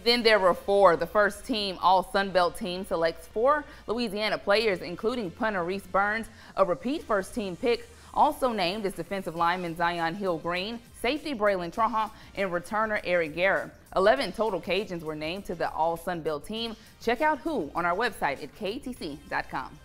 And then there were four. The first team, all Sun Belt team, selects four Louisiana players, including punter Rhys Byrns, a repeat first team pick. Also named as defensive lineman Zi'Yon Hill-Green, safety Bralen Trahan, and returner Eric Garror. 11 total Cajuns were named to the All Sun Belt team. Check out who on our website at katc.com.